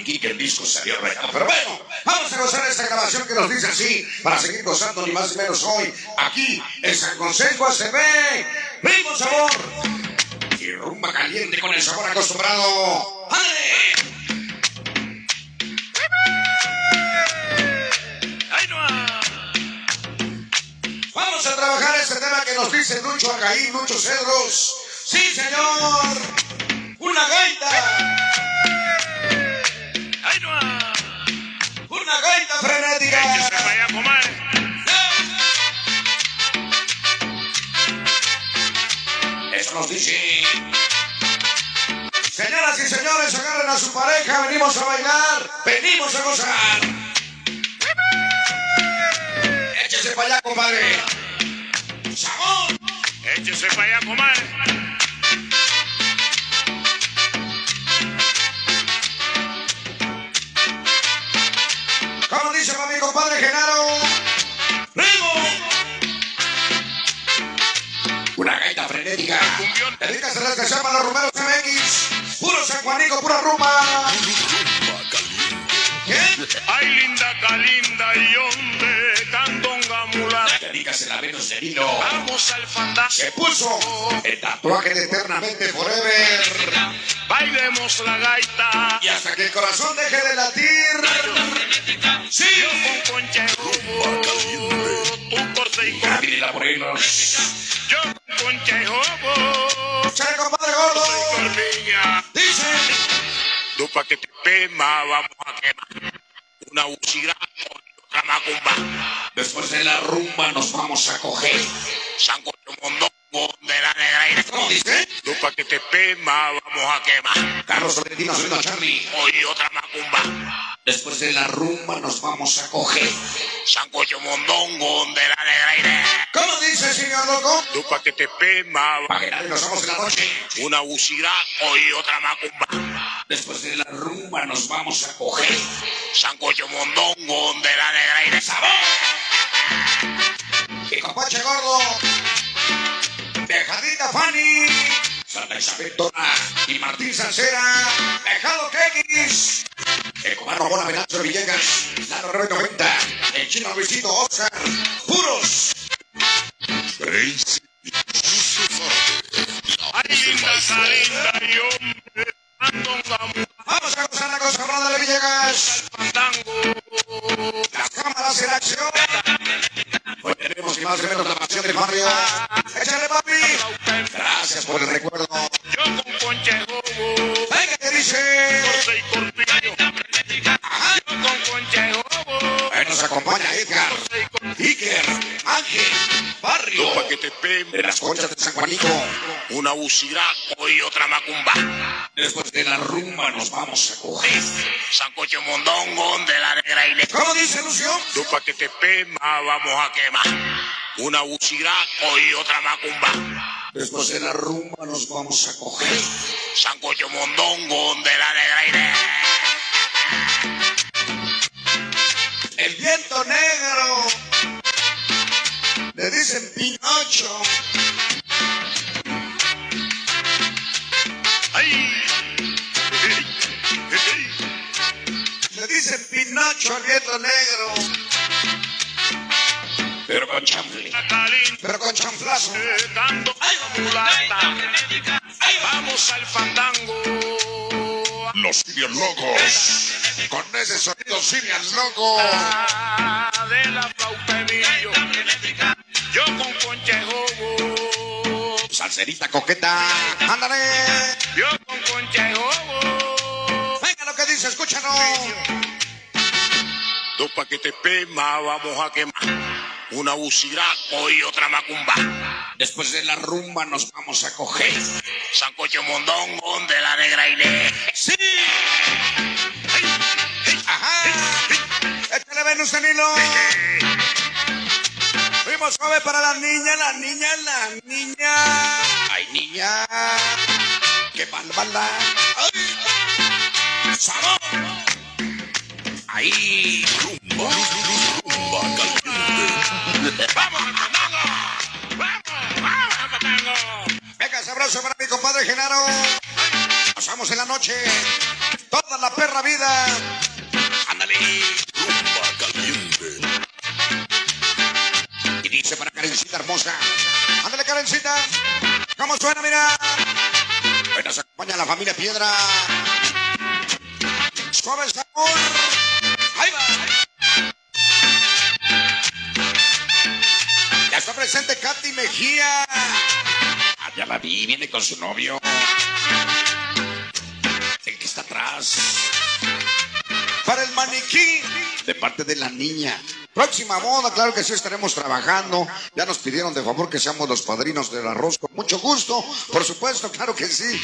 y Kike el disco salió regalo. Pero bueno, vamos a gozar esta grabación que nos dice así, para seguir gozando ni más ni menos hoy, aquí en San Consejo ACB. ¡Ritmo sabor! Y rumba caliente con el sabor acostumbrado. ¡Ale! Vamos a trabajar este tema que nos dice Lucho Agaín, Lucho Cedros. ¡Sí, señor! ¡Una gaita! Señoras y señores, agarren a su pareja, venimos a bailar, venimos a gozar. Échese para allá, compadre. ¡Sabor! Échese para allá, comadre. Las que se llaman los rumeros MX. Puro San Juanico, pura rumba. ¿Qué? Ay, linda, calinda y hombre, candonga mulata. Dedícase la Venus de Nilo. Vamos al fandango. Se puso el tatuaje de eternamente forever. Bailemos la gaita. Y hasta que el corazón deje de latir. Sí. Yo con conchejo. Tú corte y corte. Gabriela Morelos. Yo con conchejo. Chale, compadre gordo. Dice. Tú pa' que te pema, vamos a quemar. Una ucira con otra macumba. Después de la rumba nos vamos a coger. Sancocho mondongo de la negra y ¿Cómo dice? Tú pa' que te pema, vamos a quemar. Carlos Valentino a Charlie. Hoy otra macumba. Después de la rumba nos vamos a coger. Sancocho mondongo de la negra y negra. ¿Cómo dice, señor loco? Tú pa' que te pema, nadie nos vamos en la noche. una ucira, hoy otra macumba. Después de la rumba nos vamos a coger. Sancocho mondongo de la negra y negra. ¡Sabor! Y compadre gordo. Dejadita Fanny. Santa Isabel Dona y Martín Sancera. Dejado Kekis. El comando Bona Venancio Villegas. Lalo 90. El chino Luisito Oscar. Puros. Vamos a gozar la cosa brada Pema. de las conchas de San Juanico. Una ucira, hoy otra macumba. Después de la rumba nos vamos a coger. Sancocho mondongo de la negra y negra. ¿Cómo dice Lucio? Tú pa' que te pema, vamos a quemar. Una ucira, hoy otra macumba. Después de la rumba nos vamos a coger. Sancocho mondongo de la negra y negra. Le dicen Pinocho al viento negro. Pero con chanfle. Pero con chanflazo. Dando mulata. Vamos al fandango. Los simios locos. Con ese sonido simios locos. De la flauta Emilio. Yo con conchejo. Salserita coqueta. Ándale. Yo con conchejo. Venga lo que dice, escúchanos. Tú pa' que te pema, vamos a quemar. Una ucira, hoy otra macumba. Después de la rumba nos vamos a coger. Sancocho mondongo de la negra y negra. ¡Sí! ¡Ajá! ¡Échale Venus en hilo! Fuimos suave para la niña, la niña, la niña. ¡Ay, niña! ¡Qué balbala! ¡Ay! ¡Sabor! ¡Ahí! ¡Vamos al fandango! ¡Vamos! ¡Vamos al fandango! Venga, ese abrazo para mi compadre Genaro. Pasamos en la noche. Toda la perra vida. Ándale. Rumba caliente. Y dice para Karencita hermosa. Ándale, Karencita. ¿Cómo suena, mira? Hoy nos acompaña la familia Piedra. Suave sabor. Ya está presente Katy Mejía. Ah, ya la vi, viene con su novio. El que está atrás. Para el maniquí. De parte de la niña. Próxima boda, claro que sí estaremos trabajando. Ya nos pidieron de favor que seamos los padrinos del arroz con mucho gusto. Por supuesto, claro que sí.